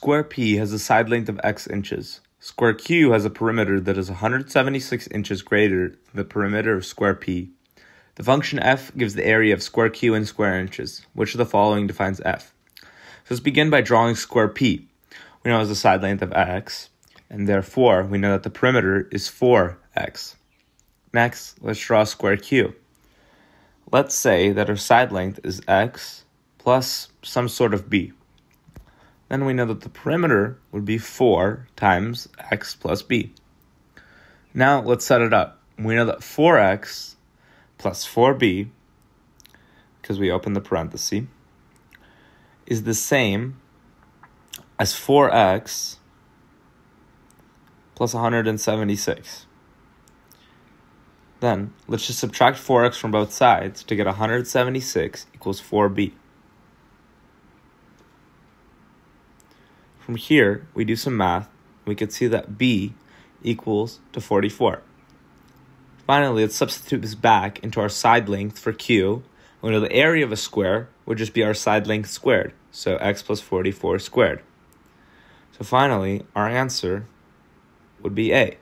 Square P has a side length of x inches. Square Q has a perimeter that is 176 inches greater than the perimeter of square P. The function f gives the area of square Q in square inches. Which of the following defines f? So let's begin by drawing square P. We know it has a side length of x, and therefore we know that the perimeter is 4x. Next, let's draw square Q. Let's say that our side length is x plus some sort of b then we know that the perimeter would be 4 times x plus b. Now let's set it up. We know that 4x plus 4b, because we open the parenthesis, is the same as 4x plus 176. Then let's just subtract 4x from both sides to get 176 equals 4b. From here, we do some math. We can see that b equals to 44. Finally, let's substitute this back into our side length for q. We know the area of a square would just be our side length squared, so x plus 44 squared. So finally, our answer would be A.